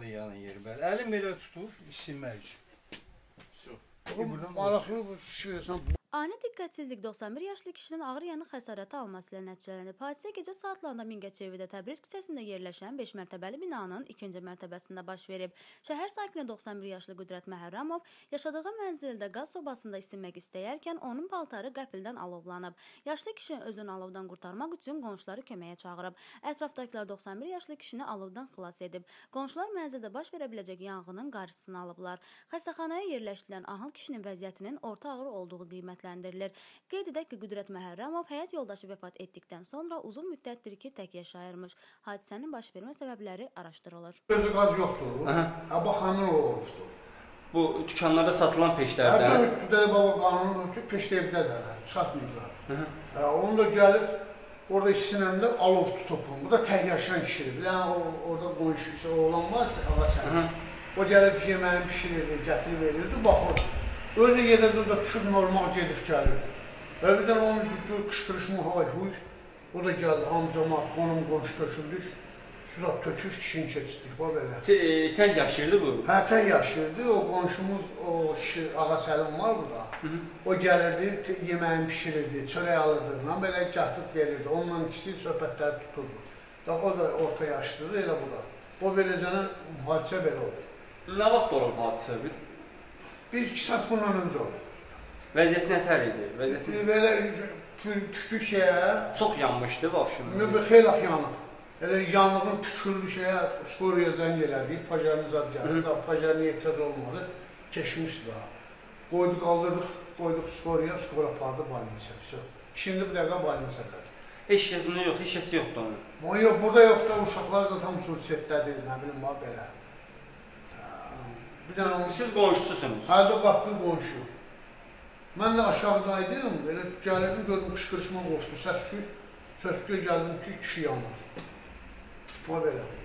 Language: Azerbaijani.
orada yanan yeri bəli. Əlim belə tutub isinmək üçün. Bu maraqlı bir şey. Ani diqqətsizlik 91 yaşlı kişinin ağır yanıq xəsarəti alması ilə nəticələnib. Hadisə gecə saatlarında Mingəçevidə Təbriz küçəsində yerləşən 5 mərtəbəli binanın 2-ci mərtəbəsində baş verib. Şəhər sakini 91 yaşlı Qüdrət Məhərrəmov yaşadığı mənzildə qaz sobasında isinmək istəyərkən onun paltarı qəfildən alovlanıb. Yaşlı kişi özünü alovdan qurtarmaq üçün qonşuları köməyə çağırıb. Ətrafdakılar 91 yaşlı kişini alovdan xilas edib. Qonşular mənzildə baş verə biləcək yanğının qarşısını alıblar. Xəstəxanaya yerləşdirilən ahıl kişinin vəziyyətinin orta ağır olduğu qiymətləndirilir qiymətləndirilir. Qeyd edək ki, Qüdrət Məhərrəmov həyat yoldaşı vəfat etdikdən sonra uzun müddətdir ki, tək yaşayırmış. Hadisənin baş vermə səbəbləri araşdırılır. gözü qaz yoxdur. Ha baxanın olubdur. Bu dükanlarda satılan Hə, peşlərdən. bu üstüdə baba qanunu ki, peştevdə də çatmayıblar. Hı hı. Hə, onu da gəlib orada isinəndə alov tutub. Bu da tək yaşayan kişidir. Yəni o orada qonşusu oğlan varsa, ağa Hı sən. hı. O gəlib yeməyi bişirirdi, gətirib verirdi, baxırdı. Özü yerdə orada düşüb normal gedib gəlirdi. Və bir dənə onun gücü qışqırışma hay huy. O da gəldi, amcamat, qonum qonşu töküldük. Surat tökür, kişini keçirdik, bax belə. Tək yaşayırdı bu. Hətə yaşayırdı, o qonşumuz, o kişi, Ağa Səlim var burada. Hı hı. O gəlirdi, yeməyini bişirirdi, çörək alırdı, mən belə gətirib verirdi. Onunla ikisi söhbətləri tuturdu. Da o da orta yaşlıdır, elə bu da. O beləcənə hadisə belə oldu. Nə vaxt olub hadisə bir? Bir iki saat bundan öncə oldu. Vəziyyət nətər idi? Vəziyyət belə tükük şeyə, çox yanmışdı vəfşun. növbə xeyli yanıb. Elə yanığın tükürdü şeyə, skoriya zəng elədik, pajarını zad gəldi, da pajarına ehtiyac olmadı, keçmişdi daha. Qoyduq, qaldırdıq, qoyduq skoriya, skor apardı balnisə. Şimdi bir dəqiqə balnisədir. Heç yazını yox, heç kəsi yoxdur onun. Yox, burada yoxdur, uşaqlar zaten sursiyetdədir, nə bilim, bax belə. Hə, Bir dənə onun Siz qonşususunuz. Hərdə qapı qonşu. Mən də aşağıdaydım, belə gəlirdim, gördüm qışqırışma qopdu, səs-küy, səs-küy gəldim ki, kişi yanır. O belə.